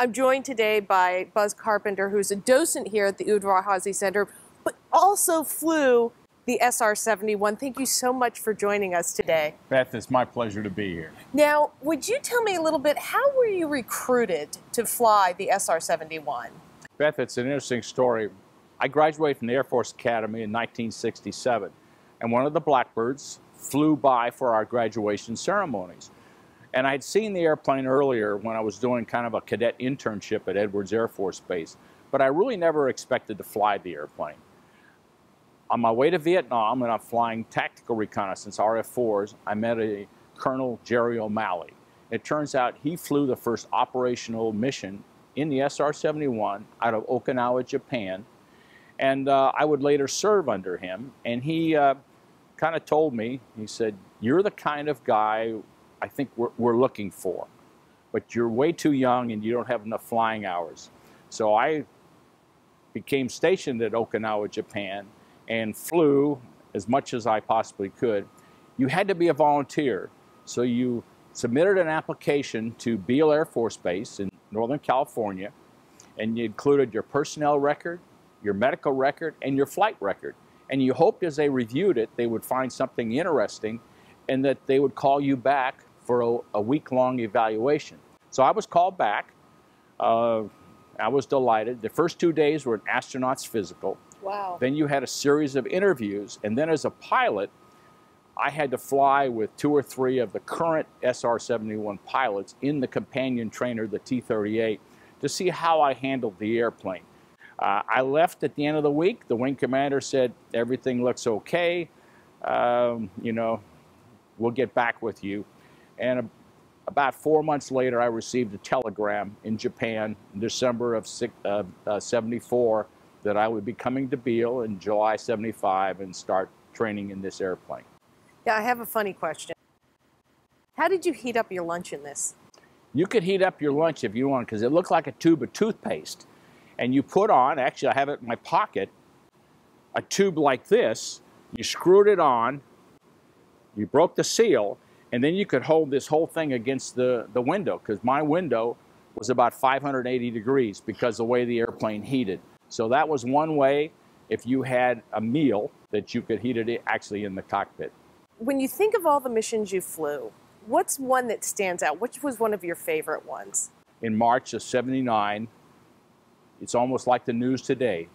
I'm joined today by Buz Carpenter, who's a docent here at the Udvar Center, but also flew the SR-71. Thank you so much for joining us today. Beth, it's my pleasure to be here. Now, would you tell me a little bit, how were you recruited to fly the SR-71? Beth, it's an interesting story. I graduated from the Air Force Academy in 1967, and one of the Blackbirds flew by for our graduation ceremonies. And I'd seen the airplane earlier when I was doing kind of a cadet internship at Edwards Air Force Base, but I really never expected to fly the airplane. On my way to Vietnam, and I'm flying tactical reconnaissance RF-4s, I met a Colonel Jerry O'Malley. It turns out he flew the first operational mission in the SR-71 out of Okinawa, Japan, and uh, I would later serve under him. And he uh, kind of told me, he said, "You're the kind of guy I think we're, we're looking for, but you're way too young and you don't have enough flying hours." So I became stationed at Okinawa, Japan, and flew as much as I possibly could. You had to be a volunteer, so you submitted an application to Beale Air Force Base in Northern California, and you included your personnel record, your medical record, and your flight record. And you hoped as they reviewed it, they would find something interesting and that they would call you back for a, a week-long evaluation. So I was called back. Uh, I was delighted. The first two days were an astronaut's physical. Wow. Then you had a series of interviews, and then as a pilot, I had to fly with two or three of the current SR-71 pilots in the companion trainer, the T-38, to see how I handled the airplane. Uh, I left at the end of the week. The wing commander said, everything looks okay. Um, you know, we'll get back with you. And a, about four months later, I received a telegram in Japan in December of six, uh, uh, 74 that I would be coming to Beale in July 75 and start training in this airplane. Yeah, I have a funny question. How did you heat up your lunch in this? You could heat up your lunch if you want because it looked like a tube of toothpaste. And you put on, actually I have it in my pocket, a tube like this. You screwed it on, you broke the seal, and then you could hold this whole thing against the, the window because my window was about 580 degrees because the way the airplane heated. So that was one way if you had a meal that you could heat it actually in the cockpit. When you think of all the missions you flew, what's one that stands out? Which was one of your favorite ones? In March of 79, it's almost like the news today.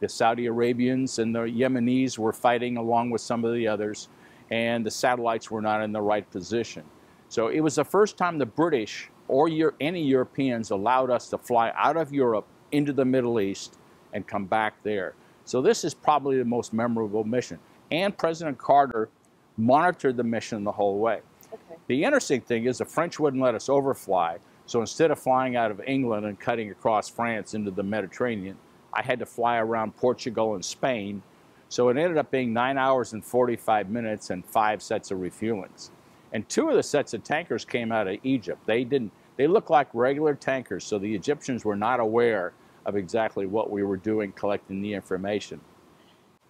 The Saudi Arabians and the Yemenis were fighting along with some of the others, and the satellites were not in the right position. So it was the first time the British or any Europeans allowed us to fly out of Europe into the Middle East and come back there. So this is probably the most memorable mission. And President Carter monitored the mission the whole way. Okay. The interesting thing is the French wouldn't let us overfly. So instead of flying out of England and cutting across France into the Mediterranean, I had to fly around Portugal and Spain. So it ended up being nine hours and 45 minutes and five sets of refuelings. And two of the sets of tankers came out of Egypt. They didn't, they looked like regular tankers, so the Egyptians were not aware of exactly what we were doing collecting the information.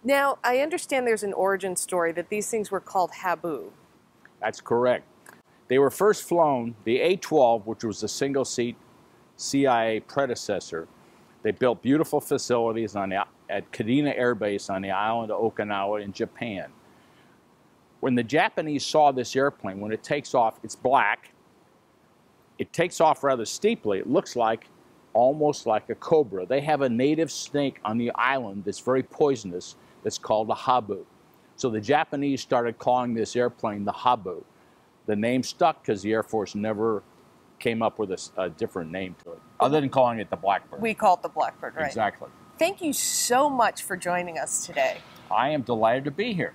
Now, I understand there's an origin story that these things were called Habu. That's correct. They were first flown, the A-12, which was a single-seat CIA predecessor. They built beautiful facilities on the, at Kadena Air Base on the island of Okinawa in Japan. When the Japanese saw this airplane, when it takes off, it's black. It takes off rather steeply. It looks like almost like a cobra. They have a native snake on the island that's very poisonous that's called a habu. So the Japanese started calling this airplane the habu. The name stuck because the Air Force never came up with a, a, different name to it, other than calling it the Blackbird. We call it the Blackbird, right? Exactly. Thank you so much for joining us today. I am delighted to be here.